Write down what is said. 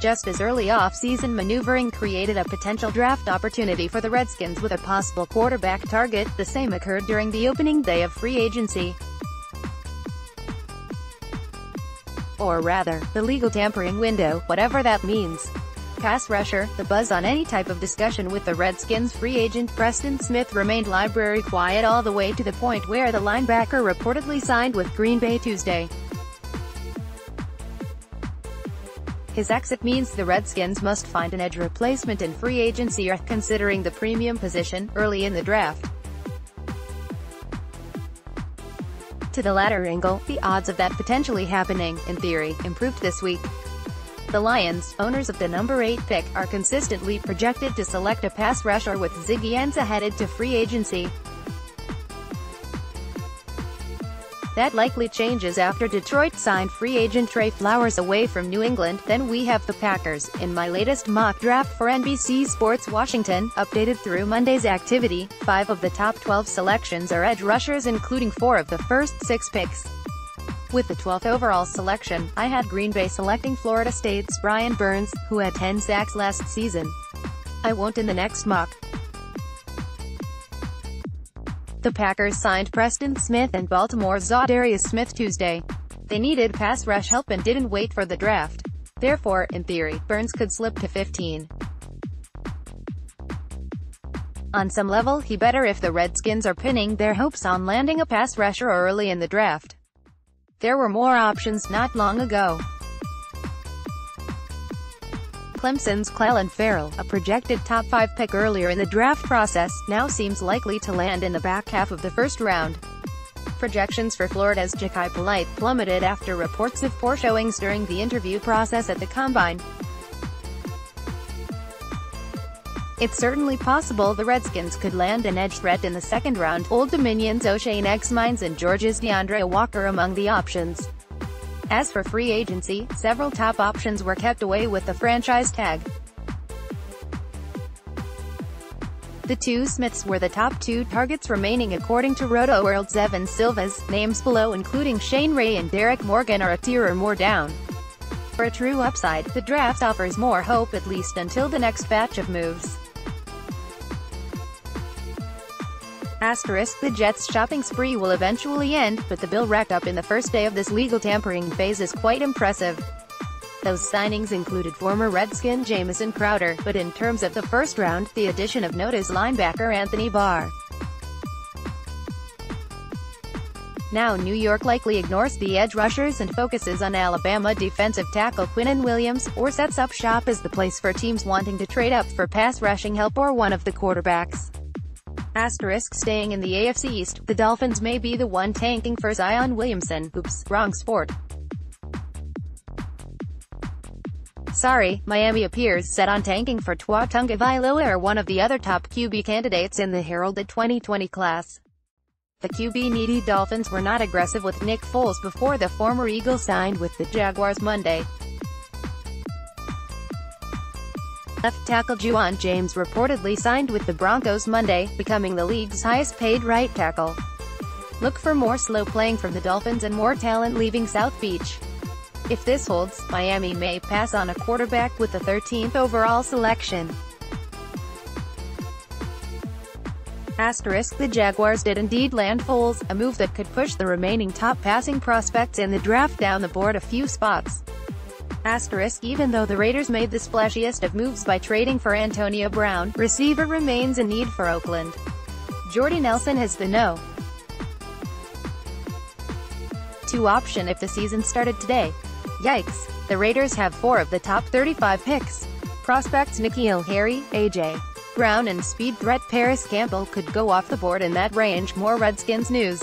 just as early off-season maneuvering created a potential draft opportunity for the Redskins with a possible quarterback target, the same occurred during the opening day of free agency. Or rather, the legal tampering window, whatever that means. Pass rusher, the buzz on any type of discussion with the Redskins free agent Preston Smith remained library quiet all the way to the point where the linebacker reportedly signed with Green Bay Tuesday. His exit means the Redskins must find an edge replacement in free agency or considering the premium position, early in the draft. To the latter angle, the odds of that potentially happening, in theory, improved this week. The Lions, owners of the number 8 pick, are consistently projected to select a pass rusher with Ziggy Ansah headed to free agency. That likely changes after Detroit signed free agent Trey Flowers away from New England, then we have the Packers. In my latest mock draft for NBC Sports Washington, updated through Monday's activity, five of the top 12 selections are edge rushers including four of the first six picks. With the 12th overall selection, I had Green Bay selecting Florida State's Brian Burns, who had 10 sacks last season. I won't in the next mock. The Packers signed Preston Smith and Baltimore's Za'Darius Smith Tuesday. They needed pass rush help and didn't wait for the draft. Therefore, in theory, Burns could slip to 15. On some level, he better if the Redskins are pinning their hopes on landing a pass rusher early in the draft. There were more options not long ago. Clemson's Clelin Ferrell, a projected top 5 pick earlier in the draft process, now seems likely to land in the back half of the first round. Projections for Florida's Jachai Polite plummeted after reports of poor showings during the interview process at the Combine. It's certainly possible the Redskins could land an edge threat in the second round, Old Dominion's Oshane Ximines and Georgia's D'Andre Walker among the options. As for free agency, several top options were kept away with the franchise tag. The two Smiths were the top two targets remaining according to Rotoworld's Evan Silva's, names below including Shane Ray and Derek Morgan are a tier or more down. For a true upside, the draft offers more hope at least until the next batch of moves. Asterisk, the Jets' shopping spree will eventually end, but the bill racked up in the first day of this legal tampering phase is quite impressive. Those signings included former Redskin Jamison Crowder, but in terms of the first round, the addition of notice linebacker Anthony Barr. Now New York likely ignores the edge rushers and focuses on Alabama defensive tackle Quinnen Williams, or sets up shop as the place for teams wanting to trade up for pass rushing help or one of the quarterbacks. Asterisk staying in the AFC East, the Dolphins may be the one tanking for Zion Williamson. Oops, wrong sport. Sorry, Miami appears set on tanking for Tua Tagovailoa or one of the other top QB candidates in the heralded 2020 class. The QB-needy Dolphins were not aggressive with Nick Foles before the former Eagle signed with the Jaguars Monday. Left tackle Ja'Wuan James reportedly signed with the Broncos Monday, becoming the league's highest-paid right tackle. Look for more slow playing from the Dolphins and more talent leaving South Beach. If this holds, Miami may pass on a quarterback with the 13th overall selection. Asterisk the Jaguars did indeed land Foles, a move that could push the remaining top passing prospects in the draft down the board a few spots. Asterisk even though the Raiders made the splashiest of moves by trading for Antonio Brown, receiver remains a need for Oakland. Jordy Nelson has the no. 2 option if the season started today. Yikes. The Raiders have four of the top 35 picks. Prospects N'Keal Harry, A.J. Brown and speed threat Parris Campbell could go off the board in that range. More Redskins news.